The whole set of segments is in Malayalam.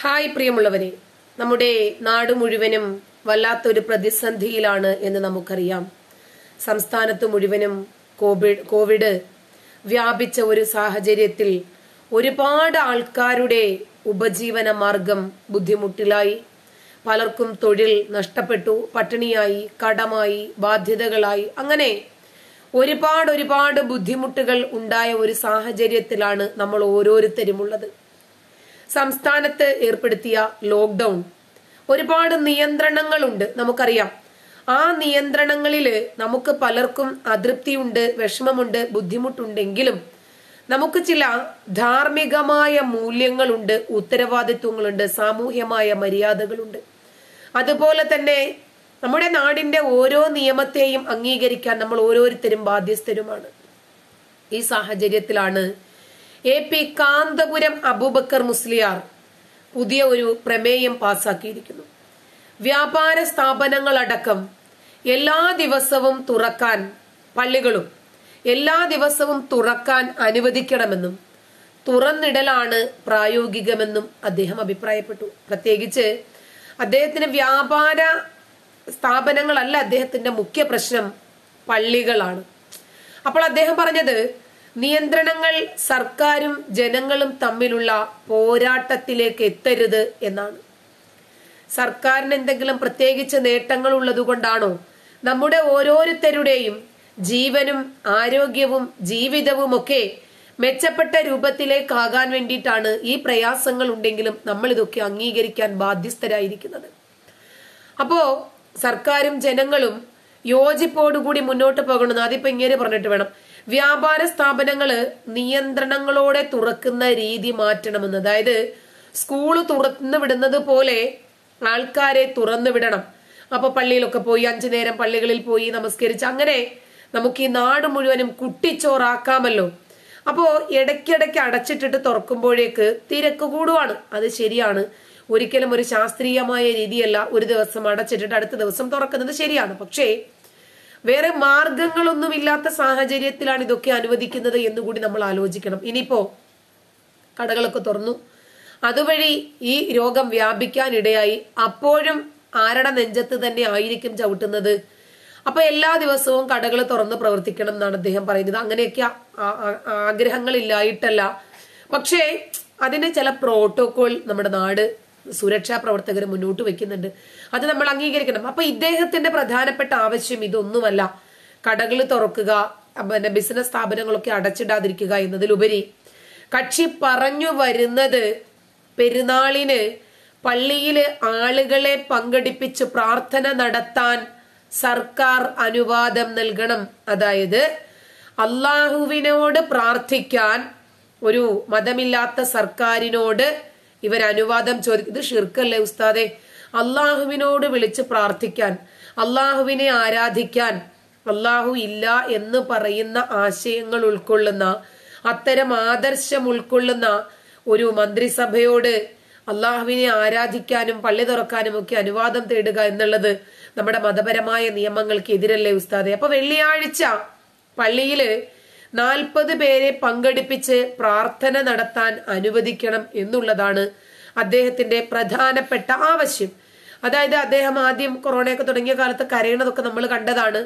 ഹായ് പ്രിയമുള്ളവരെ. നമ്മുടെ നാട് മുഴുവനും വല്ലാത്തൊരു പ്രതിസന്ധിയിലാണ് എന്ന് നമുക്കറിയാം. സംസ്ഥാനത്ത് മുഴുവനും കോവിഡ് കോവിഡ് വ്യാപിച്ച ഒരു സാഹചര്യത്തിൽ ഒരുപാട് ആൾക്കാരുടെ ഉപജീവന മാർഗം ബുദ്ധിമുട്ടിലായി. പലർക്കും തൊഴിൽ നഷ്ടപ്പെട്ടു പട്ടിണിയായി കടമായി ബാധ്യതകളായി. അങ്ങനെ ഒരുപാട് ഒരുപാട് ബുദ്ധിമുട്ടുകൾ ഉണ്ടായ ഒരു സാഹചര്യത്തിലാണ് നമ്മൾ ഓരോരുത്തരും ഉള്ളത് സംസ്ഥാനത്ത് ഏർപ്പെടുത്തിയ ലോക്ക്ഡൌൺ. ഒരുപാട് നിയന്ത്രണങ്ങളുണ്ട് നമുക്കറിയാം. ആ നിയന്ത്രണങ്ങളിൽ നമുക്ക് പലർക്കും അതൃപ്തിയുണ്ട് വിഷമമുണ്ട് ബുദ്ധിമുട്ടുണ്ടെങ്കിലും നമുക്ക് ചില ധാർമ്മികമായ മൂല്യങ്ങളുണ്ട് ഉത്തരവാദിത്വങ്ങളുണ്ട് സാമൂഹ്യമായ മര്യാദകളുണ്ട്. അതുപോലെ തന്നെ നമ്മുടെ നാടിന്റെ ഓരോ നിയമത്തെയും അംഗീകരിക്കാൻ നമ്മൾ ഓരോരുത്തരും ബാധ്യസ്ഥരുമാണ്. ഈ സാഹചര്യത്തിലാണ് എ പി കാന്തപുരം അബൂബക്കർ മുസ്ലിയാർ പുതിയ ഒരു പ്രമേയം പാസാക്കിയിരിക്കുന്നു. വ്യാപാര സ്ഥാപനങ്ങളടക്കം എല്ലാ ദിവസവും തുറക്കാൻ പള്ളികളും എല്ലാ ദിവസവും തുറക്കാൻ അനുവദിക്കണമെന്നും തുറന്നിടലാണ് പ്രായോഗികമെന്നും അദ്ദേഹം അഭിപ്രായപ്പെട്ടു. പ്രത്യേകിച്ച് അദ്ദേഹത്തിന് വ്യാപാര സ്ഥാപനങ്ങളല്ല അദ്ദേഹത്തിന്റെ മുഖ്യ പ്രശ്നം പള്ളികളാണ്. അപ്പോൾ അദ്ദേഹം പറഞ്ഞത് നിയന്ത്രണങ്ങൾ സർക്കാരും ജനങ്ങളും തമ്മിലുള്ള പോരാട്ടത്തിലേക്ക് എത്തരുത് എന്നാണ്. സർക്കാരിന് എന്തെങ്കിലും പ്രത്യേകിച്ച് നേട്ടങ്ങൾ ഉള്ളതുകൊണ്ടാണോ നമ്മുടെ ഓരോരുത്തരുടെയും ജീവനും ആരോഗ്യവും ജീവിതവും ഒക്കെ മെച്ചപ്പെട്ട രൂപത്തിലേക്കാകാൻ വേണ്ടിയിട്ടാണ് ഈ പ്രയാസങ്ങൾ ഉണ്ടെങ്കിലും നമ്മൾ ഇതൊക്കെ അംഗീകരിക്കാൻ ബാധ്യസ്ഥരായിരിക്കുന്നത്. അപ്പോ സർക്കാരും ജനങ്ങളും യോജിപ്പോടുകൂടി മുന്നോട്ട് പോകണമെന്ന് അതിപ്പോ ഇങ്ങനെ പറഞ്ഞിട്ട് വേണം. വ്യാപാര സ്ഥാപനങ്ങൾ നിയന്ത്രണങ്ങളോടെ തുറക്കുന്ന രീതി മാറ്റണമെന്ന്. അതായത് സ്കൂൾ തുറന്നു വിടുന്നത് പോലെ ആൾക്കാരെ തുറന്നു വിടണം. അപ്പൊ പള്ളിയിലൊക്കെ പോയി അഞ്ചു നേരം പള്ളികളിൽ പോയി നമസ്കരിച്ച് അങ്ങനെ നമുക്ക് ഈ നാട് മുഴുവനും കുട്ടിച്ചോറാക്കാമല്ലോ. അപ്പോ ഇടയ്ക്കിടയ്ക്ക് അടച്ചിട്ടിട്ട് തുറക്കുമ്പോഴേക്ക് തിരക്ക് കൂടുവാണ്. അത് ശരിയാണ്. ഒരിക്കലും ഒരു ശാസ്ത്രീയമായ രീതിയല്ല ഒരു ദിവസം അടച്ചിട്ടിട്ട് അടുത്ത ദിവസം തുറക്കുന്നത് ശരിയാണ്. പക്ഷേ വേറെ മാർഗങ്ങളൊന്നുമില്ലാത്ത സാഹചര്യത്തിലാണ് ഇതൊക്കെ അനുവദിക്കുന്നത് എന്നുകൂടി നമ്മൾ ആലോചിക്കണം. ഇനിയിപ്പോ കടകളൊക്കെ തുറന്നു. അതുവഴി ഈ രോഗം വ്യാപിക്കാൻ ഇടയായി അപ്പോഴും ആരുടെ നെഞ്ചത്ത് തന്നെ ആയിരിക്കും ചവിട്ടുന്നത്. അപ്പൊ എല്ലാ ദിവസവും കടകൾ തുറന്ന് പ്രവർത്തിക്കണം എന്നാണ് അദ്ദേഹം പറയുന്നത്. അങ്ങനെയൊക്കെ ആഗ്രഹങ്ങളില്ലായിട്ടല്ല. പക്ഷേ അതിന് ചില പ്രോട്ടോകോൾ നമ്മുടെ നാട് സുരക്ഷാ പ്രവർത്തകർ മുന്നോട്ട് വെക്കുന്നുണ്ട്. അത് നമ്മൾ അംഗീകരിക്കണം. അപ്പൊ ഇദ്ദേഹത്തിന്റെ പ്രധാനപ്പെട്ട ആവശ്യം ഇതൊന്നുമല്ല. കടകൾ തുറക്കുക പിന്നെ ബിസിനസ് സ്ഥാപനങ്ങളൊക്കെ അടച്ചിടാതിരിക്കുക എന്നതിലുപരി കക്ഷി പറഞ്ഞു വരുന്നത് പെരുന്നാളിന് പള്ളിയിൽ ആളുകളെ പങ്കെടുപ്പിച്ച് പ്രാർത്ഥന നടത്താൻ സർക്കാർ അനുവാദം നൽകണം. അതായത് അള്ളാഹുവിനോട് പ്രാർത്ഥിക്കാൻ ഒരു മതമില്ലാത്ത സർക്കാരിനോട് ഇവർ അനുവാദം ചോദിക്കും ഇത് ഷിർക്കല്ലേ ഉസ്താദെ? അള്ളാഹുവിനോട് വിളിച്ച് പ്രാർത്ഥിക്കാൻ അള്ളാഹുവിനെ ആരാധിക്കാൻ അള്ളാഹു ഇല്ല എന്ന് പറയുന്ന ആശയങ്ങൾ ഉൾക്കൊള്ളുന്ന അത്തരം ആദർശം ഉൾക്കൊള്ളുന്ന ഒരു മന്ത്രിസഭയോട് അള്ളാഹുവിനെ ആരാധിക്കാനും പള്ളി തുറക്കാനും ഒക്കെ അനുവാദം തേടുക എന്നുള്ളത് നമ്മുടെ മതപരമായ നിയമങ്ങൾക്ക് എതിരല്ലേ ഉസ്താദെ? അപ്പൊ വെള്ളിയാഴ്ച പള്ളിയിൽ നാൽപ്പത് പേരെ പങ്കെടുപ്പിച്ച് പ്രാർത്ഥന നടത്താൻ അനുവദിക്കണം എന്നുള്ളതാണ് അദ്ദേഹത്തിന്റെ പ്രധാനപ്പെട്ട ആവശ്യം. അതായത് അദ്ദേഹം ആദ്യം കൊറോണയൊക്കെ തുടങ്ങിയ കാലത്ത് കരയണതൊക്കെ നമ്മൾ കണ്ടതാണ്.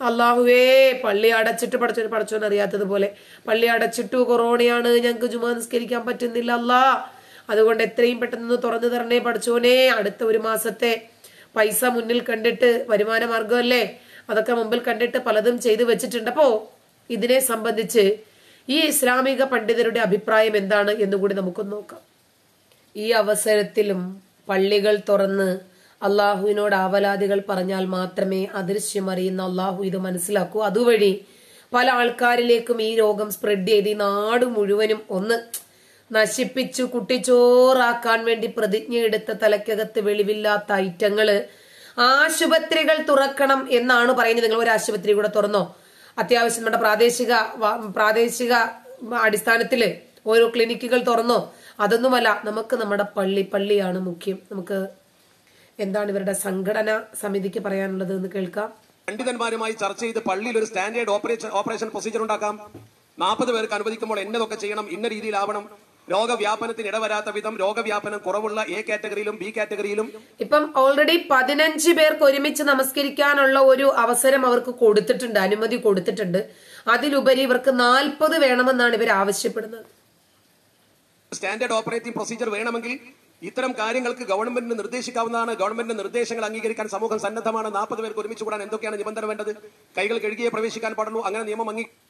അള്ളാഹുവേ പള്ളി അടച്ചിട്ട് പടച്ചോ പടച്ചോന്ന് അറിയാത്തതുപോലെ പള്ളി അടച്ചിട്ടു കൊറോണയാണ് ഞങ്ങൾക്ക് ജുമാ നിസ്കരിക്കാൻ പറ്റുന്നില്ല അല്ലാ. അതുകൊണ്ട് എത്രയും പെട്ടെന്ന് തുറന്നു തരണേ പഠിച്ചോനെ അടുത്ത ഒരു മാസത്തെ പൈസ മുന്നിൽ കണ്ടിട്ട് വരുമാന മാർഗമല്ലേ അതൊക്കെ മുമ്പിൽ കണ്ടിട്ട് പലതും ചെയ്തു വെച്ചിട്ടുണ്ട്. അപ്പോ ഇതിനെ സംബന്ധിച്ച് ഈ ഇസ്ലാമിക പണ്ഡിതരുടെ അഭിപ്രായം എന്താണ് എന്നുകൂടി നമുക്കൊന്ന് നോക്കാം. ഈ അവസരത്തിലും പള്ളികൾ തുറന്ന് അള്ളാഹുവിനോട് ആവലാദികൾ പറഞ്ഞാൽ മാത്രമേ അദൃശ്യമറിയുന്ന അള്ളാഹു ഇത് മനസ്സിലാക്കൂ. അതുവഴി പല ആൾക്കാരിലേക്കും ഈ രോഗം സ്പ്രെഡ് ചെയ്ത് ഈ നാട് മുഴുവനും ഒന്ന് നശിപ്പിച്ചു കുട്ടിച്ചോറാക്കാൻ വേണ്ടി പ്രതിജ്ഞയെടുത്ത തലക്കകത്ത് വെളിവില്ലാത്ത ഐറ്റങ്ങൾ ആശുപത്രികൾ തുറക്കണം എന്നാണ് പറയുന്നത്. നിങ്ങൾ ഒരു ആശുപത്രി കൂടെ തുറന്നോ? അത്യാവശ്യം നമ്മുടെ പ്രാദേശിക പ്രാദേശിക അടിസ്ഥാനത്തിൽ ഓരോ ക്ലിനിക്കുകൾ തുറന്നോ? അതൊന്നുമല്ല നമുക്ക് നമ്മുടെ പള്ളി പള്ളിയാണ് മുഖ്യം. നമുക്ക് എന്താണ് ഇവരുടെ സംഘടന സമിതിക്ക് പറയാനുള്ളത് എന്ന് കേൾക്കാം. പണ്ഡിതന്മാരുമായി ചർച്ച ചെയ്ത് പള്ളിയിൽ ഒരു സ്റ്റാൻഡേർഡ് ഓപ്പറേഷൻ ഓപ്പറേഷൻ പ്രൊസീജിയർ ഉണ്ടാക്കാം. നാൽപ്പത് പേർക്ക് അനുവദിക്കുമ്പോൾ എന്നതൊക്കെ ചെയ്യണം ഇന്ന രീതിയിലാവണം. രോഗവ്യാപനത്തിന് ഇടവരാത്ത വിധം രോഗവ്യാപനം കുറവുള്ള എ കാറ്റഗറിയിലും ബി കാറ്റഗറിയിലും ഇപ്പം ഓൾറെഡി പതിനഞ്ച് പേർക്ക് ഒരുമിച്ച് നമസ്കരിക്കാനുള്ള ഒരു അവസരം അവർക്ക് കൊടുത്തിട്ടുണ്ട് അനുമതി കൊടുത്തിട്ടുണ്ട്. അതിലുപരി ഇവർക്ക് നാൽപ്പത് വേണമെന്നാണ് ഇവർ ആവശ്യപ്പെടുന്നത്. സ്റ്റാൻഡേർഡ് ഓപ്പറേറ്റിംഗ് പ്രൊസീജിയർ വേണമെങ്കിൽ ഇത്തരം കാര്യങ്ങൾക്ക് ഗവൺമെന്റിന് നിർദ്ദേശിക്കാവുന്നതാണ്. ഗവൺമെന്റിന്റെ നിർദ്ദേശങ്ങൾ അംഗീകരിക്കാൻ സമൂഹം സന്നദ്ധമാണ്. നാൽപ്പത് പേർക്ക് ഒരുമിച്ച് കൂടാൻ എന്തൊക്കെയാണ് നിബന്ധന വേണ്ടത്? കൈകൾ കഴുകിയേ പ്രവേശിക്കാൻ പാടുള്ളൂ. അങ്ങനെ നിയമം അംഗീകരിക്കാം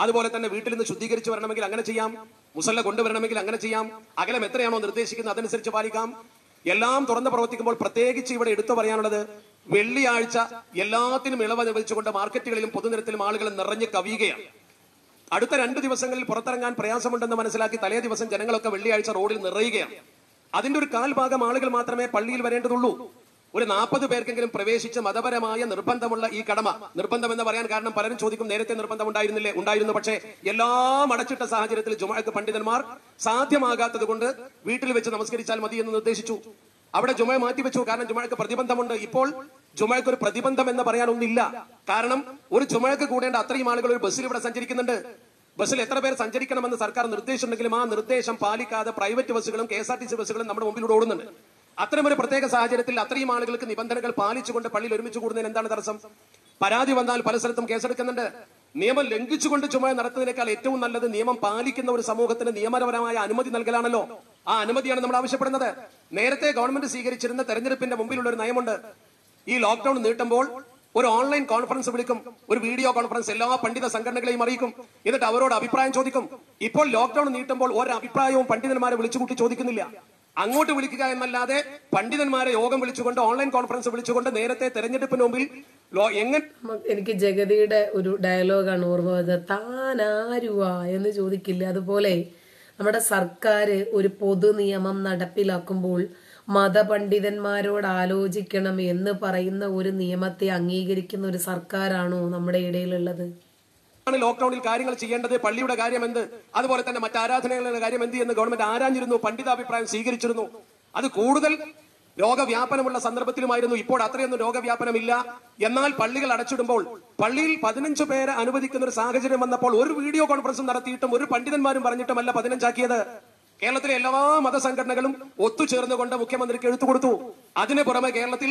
അതുപോലെ തന്നെ വീട്ടിൽ നിന്ന് ശുദ്ധീകരിച്ച് വരണമെങ്കിൽ അങ്ങനെ ചെയ്യാം. മുസല്ല കൊണ്ടുവരണമെങ്കിൽ അങ്ങനെ ചെയ്യാം. അകലം എത്രയാണോ നിർദ്ദേശിക്കുന്നത് അതനുസരിച്ച് പാലിക്കാം. എല്ലാം തുറന്ന് പ്രവർത്തിക്കുമ്പോൾ പ്രത്യേകിച്ച് ഇവിടെ എടുത്തു പറയാനുള്ളത് വെള്ളിയാഴ്ച എല്ലാത്തിനും ഇളവ് അനുവദിച്ചുകൊണ്ട് മാർക്കറ്റുകളിലും പൊതുനിരത്തിലും ആളുകൾ നിറഞ്ഞു കവിയുകയാണ്. അടുത്ത രണ്ട് ദിവസങ്ങളിൽ പുറത്തിറങ്ങാൻ പ്രയാസമുണ്ടെന്ന് മനസ്സിലാക്കി തലേ ദിവസം ജനങ്ങളൊക്കെ വെള്ളിയാഴ്ച റോഡിൽ നിറയുകയാണ്. അതിന്റെ ഒരു കാൽഭാഗം ആളുകൾ മാത്രമേ പള്ളിയിൽ വരേണ്ടതുള്ളൂ. ഒരു നാൽപ്പത് പേർക്കെങ്കിലും പ്രവേശിച്ച് മതപരമായ നിർബന്ധമുള്ള ഈ കടമ നിർബന്ധം എന്ന് പറയാൻ കാരണം പലരും ചോദിക്കും നേരത്തെ നിർബന്ധം ഉണ്ടായിരുന്നില്ലേ? ഉണ്ടായിരുന്നു പക്ഷേ എല്ലാം അടച്ചിട്ട സാഹചര്യത്തിൽ ജുമാക്ക് പണ്ഡിതന്മാർ സാധ്യമാകാത്തത് കൊണ്ട് വീട്ടിൽ വെച്ച് നമസ്കരിച്ചാൽ മതി എന്ന് നിർദ്ദേശിച്ചു. അവിടെ ജുമ മാറ്റിവെച്ചു കാരണം ജുമഴക്ക് പ്രതിബന്ധമുണ്ട്. ഇപ്പോൾ ജുമഴക്ക് ഒരു പ്രതിബന്ധം എന്ന് പറയാനൊന്നില്ല കാരണം ഒരു ജുമഴക്ക് കൂടേണ്ട അത്രയും ആളുകൾ ഒരു ബസ്സിൽ ഇവിടെ സഞ്ചരിക്കുന്നുണ്ട്. ബസ്സിൽ എത്ര പേർ സഞ്ചരിക്കണമെന്ന് സർക്കാർ നിർദ്ദേശമുണ്ടെങ്കിലും ആ നിർദ്ദേശം പാലിക്കാതെ പ്രൈവറ്റ് ബസ്സുകളും K S R T C ബസ്സുകളും നമ്മുടെ മുമ്പിലൂടെ ഓടുന്നുണ്ട്. അത്തരമൊരു പ്രത്യേക സാഹചര്യത്തിൽ അത്രയും ആളുകൾക്ക് നിബന്ധനകൾ പാലിച്ചുകൊണ്ട് പള്ളിയിൽ ഒരുമിച്ച് കൂടുന്നതിന് എന്താണ് തടസ്സം? പരാതി വന്നാൽ പല സ്ഥലത്തും കേസെടുക്കുന്നുണ്ട്. നിയമം ലംഘിച്ചുകൊണ്ട് ചുമ നടത്തുന്നതിനേക്കാൾ ഏറ്റവും നല്ലത് നിയമം പാലിക്കുന്ന ഒരു സമൂഹത്തിന് നിയമപരമായ അനുമതി നൽകലാണല്ലോ. ആ അനുമതിയാണ് നമ്മൾ ആവശ്യപ്പെടുന്നത്. നേരത്തെ ഗവൺമെന്റ് സ്വീകരിച്ചിരുന്ന തെരഞ്ഞെടുപ്പിന്റെ മുമ്പിലുള്ള ഒരു നയമുണ്ട്. ഈ ലോക്ഡൌൺ നീട്ടുമ്പോൾ ഒരു ഓൺലൈൻ കോൺഫറൻസ് വിളിക്കും. ഒരു വീഡിയോ കോൺഫറൻസ് എല്ലാ പണ്ഡിത സംഘടനകളെയും അറിയിക്കും. എന്നിട്ട് അവരോട് അഭിപ്രായം ചോദിക്കും. ഇപ്പോൾ ലോക്ഡൌൺ നീട്ടുമ്പോൾ ഒരു അഭിപ്രായവും പണ്ഡിതന്മാരെ വിളിച്ചുകൂട്ടി ചോദിക്കുന്നില്ല. അങ്ങോട്ട് വിളിക്കുക എന്നല്ലാതെ പണ്ഡിതന്മാരെ യോഗം വിളിച്ചുകൊണ്ട് ഓൺലൈൻ കോൺഫറൻസ് വിളിച്ചുകൊണ്ട് നേരത്തെ തെരഞ്ഞെടുപ്പിന് മുമ്പിൽ എനിക്ക് ജഗതിയുടെ ഒരു ഡയലോഗാണ് ഓർമ്മ വന്നത് താനാരുവാ എന്ന് ചോദിക്കില്ല. അതുപോലെ നമ്മുടെ സർക്കാർ ഒരു പൊതു നിയമം നടപ്പിലാക്കുമ്പോൾ മതപണ്ഡിതന്മാരോട് ആലോചിക്കണം എന്ന് പറയുന്ന ഒരു നിയമത്തെ അംഗീകരിക്കുന്ന ഒരു സർക്കാരാണോ നമ്മുടെ ഇടയിലുള്ളത്? ആണ് ലോക്ക്ഡൌണിൽ കാര്യങ്ങൾ ചെയ്യേണ്ടത് പള്ളിയുടെ കാര്യം എന്ത് അതുപോലെ തന്നെ മറ്റ് ആരാധനകളുടെ കാര്യം എന്ത് എന്ന് ഗവൺമെന്റ് ആരാഞ്ഞിരുന്നു പണ്ഡിതാഭിപ്രായം സ്വീകരിച്ചിരുന്നു. അത് കൂടുതൽ രോഗവ്യാപനമുള്ള സന്ദർഭത്തിലുമായിരുന്നു. ഇപ്പോൾ അത്രയൊന്നും രോഗവ്യാപനമില്ല. എന്നാൽ പള്ളികൾ അടച്ചിടുമ്പോൾ പള്ളിയിൽ പതിനഞ്ച് പേരെ അനുവദിക്കുന്ന ഒരു സാഹചര്യം വന്നപ്പോൾ ഒരു വീഡിയോ കോൺഫറൻസും നടത്തിയിട്ടും ഒരു പണ്ഡിതന്മാരും പറഞ്ഞിട്ടുമല്ല പതിനഞ്ചാക്കിയത്. കേരളത്തിലെ എല്ലാ മതസംഘടനകളും ഒത്തുചേർന്നുകൊണ്ട് മുഖ്യമന്ത്രിക്ക് എഴുത്തു കൊടുത്തു അതിന് പുറമെ കേരളത്തിൽ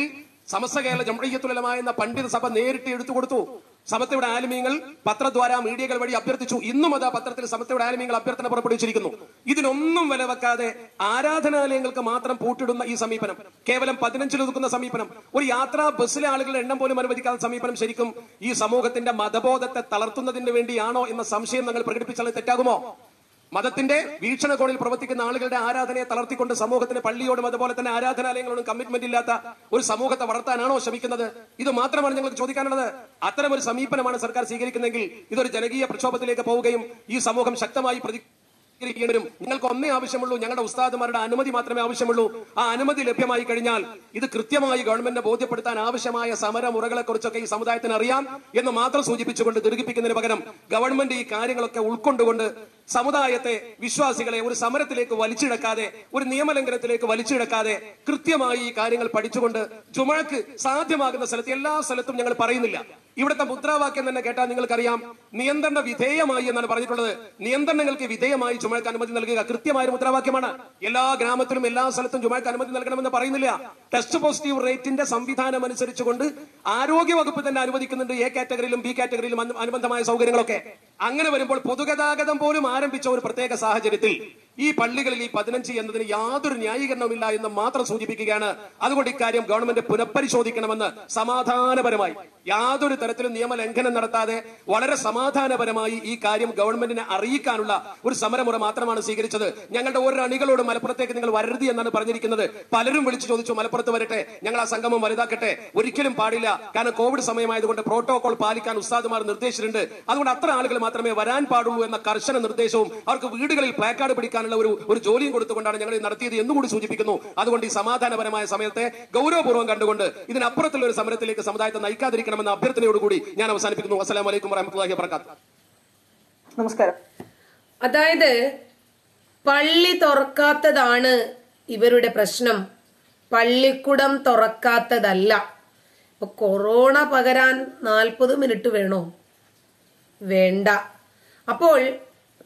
സമസ്ത കേരള ജംഹയ്യത്തുലമ എന്ന പണ്ഡിത സഭ നേരിട്ട് എഴുത്തു കൊടുത്തു സമത്തയുടെ ആലിമീങ്ങൾ പത്രദ്വാര മീഡിയകൾ വഴി അഭ്യർത്ഥിച്ചു. ഇന്നും അത് പത്രത്തിൽ സമത്തയുടെ ആലിമീങ്ങൾ അഭ്യർത്ഥന പുറപ്പെടുവിച്ചിരിക്കുന്നു. ഇതിനൊന്നും വില വെക്കാതെ ആരാധനാലയങ്ങൾക്ക് മാത്രം പൂട്ടിടുന്ന ഈ സമീപനം കേവലം പതിനഞ്ചിൽ ഒതുക്കുന്ന സമീപനം ഒരു യാത്രാ ബസ്സിലെ ആളുകളുടെ എണ്ണം പോലും അനുവദിക്കാത്ത സമീപനം ശരിക്കും ഈ സമൂഹത്തിന്റെ മതബോധത്തെ തളർത്തുന്നതിന് വേണ്ടിയാണോ എന്ന സംശയം നിങ്ങൾ പ്രകടിപ്പിച്ചാൽ തെറ്റാകുമോ? മതത്തിന്റെ വീക്ഷണകോണിൽ പ്രവർത്തിക്കുന്ന ആളുകളുടെ ആരാധനയെ തളർത്തിക്കൊണ്ട് സമൂഹത്തിന് പള്ളിയോടും അതുപോലെ തന്നെ ആരാധനാലയങ്ങളോടും കമ്മിറ്റ്മെന്റ് ഇല്ലാത്ത ഒരു സമൂഹത്തെ വളർത്താനാണോ ശ്രമിക്കുന്നത്? ഇത് മാത്രമാണ് ഞങ്ങൾക്ക് ചോദിക്കാനുള്ളത്. അത്തരം ഒരു സമീപനമാണ് സർക്കാർ സ്വീകരിക്കുന്നതെങ്കിൽ ഇതൊരു ജനകീയ പ്രക്ഷോഭത്തിലേക്ക് പോവുകയും ഈ സമൂഹം ശക്തമായി പ്രതി നിങ്ങൾക്ക് ഒന്നേ ആവശ്യമുള്ളൂ ഞങ്ങളുടെ ഉസ്താദുമാരുടെ അനുമതി മാത്രമേ ആവശ്യമുള്ളൂ. ആ അനുമതി ലഭ്യമായി കഴിഞ്ഞാൽ ഇത് കൃത്യമായി ഗവൺമെന്റിനെ ബോധ്യപ്പെടുത്താൻ ആവശ്യമായ സമരമുറകളെ കുറിച്ചൊക്കെ ഈ സമുദായത്തിന് അറിയാം എന്ന് മാത്രം സൂചിപ്പിച്ചുകൊണ്ട് ദീർഘിപ്പിക്കുന്നതിന് പകരം ഗവൺമെന്റ് ഈ കാര്യങ്ങളൊക്കെ ഉൾക്കൊണ്ടുകൊണ്ട് സമുദായത്തെ വിശ്വാസികളെ ഒരു സമരത്തിലേക്ക് വലിച്ചിടക്കാതെ ഒരു നിയമലംഘനത്തിലേക്ക് വലിച്ചിടക്കാതെ കൃത്യമായി ഈ കാര്യങ്ങൾ പഠിച്ചുകൊണ്ട് ജുമഴക്ക് സാധ്യമാകുന്ന സ്ഥലത്ത് എല്ലാ സ്ഥലത്തും ഞങ്ങൾ പറയുന്നില്ല. ഇവിടുത്തെ മുദ്രാവാക്യം തന്നെ കേട്ടാൽ നിങ്ങൾക്കറിയാം. നിയന്ത്രണ വിധേയമായി എന്നാണ് പറഞ്ഞിട്ടുള്ളത്. നിയന്ത്രണങ്ങൾക്ക് വിധേയമായി ചുമഴക്ക് അനുമതി നൽകുക കൃത്യമായ മുദ്രാവാക്യമാണ്. എല്ലാ ഗ്രാമത്തിലും എല്ലാ സ്ഥലത്തും ചുമഴക്ക് അനുമതി നൽകണമെന്ന് പറയുന്നില്ല. ടെസ്റ്റ് പോസിറ്റീവ് റേറ്റിന്റെ സംവിധാനം അനുസരിച്ചുകൊണ്ട് ആരോഗ്യ വകുപ്പ് തന്നെ അനുവദിക്കുന്നുണ്ട് എ കാറ്റഗറിയിലും ബി കാറ്റഗറിയിലും അനുബന്ധമായ സൗകര്യങ്ങളൊക്കെ. അങ്ങനെ വരുമ്പോൾ പൊതുഗതാഗതം പോലും ആരംഭിച്ച ഒരു പ്രത്യേക സാഹചര്യത്തിൽ ഈ പള്ളികളിൽ ഈ പതിനഞ്ച് എന്നതിന് യാതൊരു ന്യായീകരണവുമില്ല എന്ന് മാത്രം സൂചിപ്പിക്കുകയാണ്. അതുകൊണ്ട് ഇക്കാര്യം ഗവൺമെന്റ് പുനഃപരിശോധിക്കണമെന്ന് സമാധാനപരമായി യാതൊരു തരത്തിലും നിയമലംഘനം നടത്താതെ വളരെ സമാധാനപരമായി ഈ കാര്യം ഗവൺമെന്റിനെ അറിയിക്കാനുള്ള ഒരു സമരമുറ മാത്രമാണ് സ്വീകരിച്ചത്. ഞങ്ങളുടെ ഓരോ അണികളോട് മലപ്പുറത്തേക്ക് നിങ്ങൾ വരരുത് എന്നാണ് പറഞ്ഞിരിക്കുന്നത്. പലരും വിളിച്ചു ചോദിച്ചു മലപ്പുറത്ത് വരട്ടെ ഞങ്ങൾ ആ സംഗമം വലുതാക്കട്ടെ. ഒരിക്കലും പാടില്ല. കാരണം കോവിഡ് സമയമായതുകൊണ്ട് പ്രോട്ടോകോൾ പാലിക്കാൻ ഉസ്താദുമാർ നിർദ്ദേശിച്ചിട്ടുണ്ട്. അതുകൊണ്ട് അത്ര ആളുകൾ മാത്രമേ വരാൻ പാടുള്ളൂ എന്ന കർശന നിർദ്ദേശവും അവർക്ക് വീടുകളിൽ പ്ലാക്കാർഡ് പിടിക്കാനുള്ള ഒരു ഒരു ജോലിയും കൊടുത്തുകൊണ്ടാണ് ഞങ്ങൾ നടത്തിയത് എന്നുകൂടി സൂചിപ്പിക്കുന്നു. അതുകൊണ്ട് ഈ സമാധാനപരമായ സമയത്തെ ഗൗരവപൂർവം കണ്ടുകൊണ്ട് ഇതിനപ്പുറത്തുള്ള ഒരു സമരത്തിലേക്ക് സമുദായത്തെ നയിക്കാതിരിക്കണമെന്ന അഭ്യർത്ഥനയോടുകൂടി ഞാൻ അവസാനിപ്പിക്കുന്നു. അസ്സലാമു വലൈക്കും വറഹമത്തുള്ളാഹി വബറകാത്ത് നമസ്കാരം. അതായത് പള്ളി തുറക്കാത്തതാണ് ഇവരുടെ പ്രശ്നം. പള്ളിക്കുടം തുറക്കാത്തതല്ല. ഇപ്പൊ കൊറോണ പകരാൻ നാൽപ്പത് മിനിറ്റ് വേണോ? വേണ്ട. അപ്പോൾ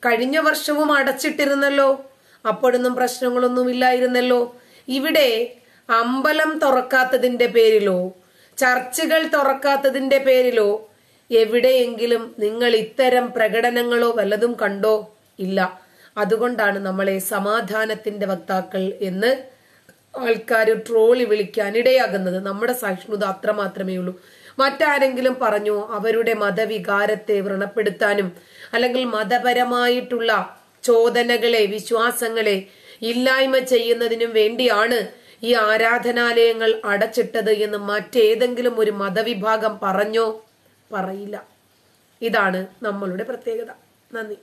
കഴിഞ്ഞ വർഷവും അടച്ചിട്ടിരുന്നല്ലോ. അപ്പോഴൊന്നും പ്രശ്നങ്ങളൊന്നും ഇല്ലായിരുന്നല്ലോ ഇവിടെ അമ്പലം തുറക്കാത്തതിന്റെ പേരിലോ ചർച്ചുകൾ തുറക്കാത്തതിന്റെ പേരിലോ എവിടെയെങ്കിലും നിങ്ങൾ ഇത്തരം പ്രകടനങ്ങളോ വല്ലതും കണ്ടോ? ഇല്ല. അതുകൊണ്ടാണ് നമ്മളെ സമാധാനത്തിന്റെ വക്താക്കൾ എന്ന് ആൾക്കാർ ട്രോളി വിളിക്കാൻ ഇടയാകുന്നത്. നമ്മുടെ സഹിഷ്ണുത അത്രമാത്രമേ ഉള്ളൂ മറ്റാരെങ്കിലും പറഞ്ഞു അവരുടെ മതവികാരത്തെ വ്രണപ്പെടുത്താനും അല്ലെങ്കിൽ മതപരമായിട്ടുള്ള ചോദനകളെ വിശ്വാസങ്ങളെ ഇല്ലായ്മ ചെയ്യുന്നതിനും വേണ്ടിയാണ് ഈ ആരാധനാലയങ്ങൾ അടച്ചിട്ടത് എന്ന് മറ്റേതെങ്കിലും ഒരു മതവിഭാഗം പറഞ്ഞോ? പറയില്ല. ഇതാണ് നമ്മളുടെ പ്രത്യേകത. നന്ദി.